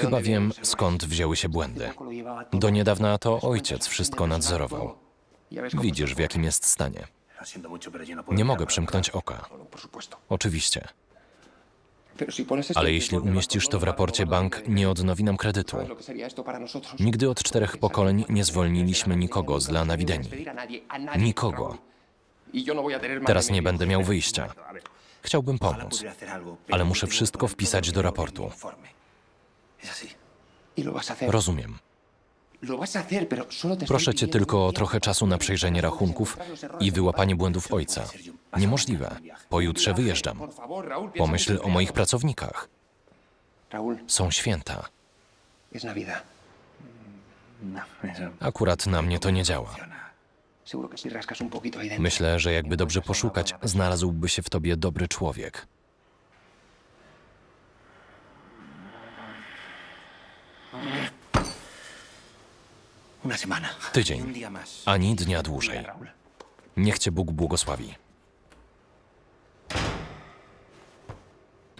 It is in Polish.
Chyba wiem, skąd wzięły się błędy. Do niedawna to ojciec wszystko nadzorował. Widzisz, w jakim jest stanie. Nie mogę przymknąć oka. Oczywiście. Ale jeśli umieścisz to w raporcie, bank nie odnowi nam kredytu. Nigdy od czterech pokoleń nie zwolniliśmy nikogo z La Navideni. Nikogo. Teraz nie będę miał wyjścia. Chciałbym pomóc, ale muszę wszystko wpisać do raportu. Rozumiem. Proszę cię tylko o trochę czasu na przejrzenie rachunków i wyłapanie błędów ojca. Niemożliwe. Pojutrze wyjeżdżam. Pomyśl o moich pracownikach. Są święta. Akurat na mnie to nie działa. Myślę, że jakby dobrze poszukać, znalazłby się w tobie dobry człowiek. Tydzień, ani dnia dłużej. Niech cię Bóg błogosławi.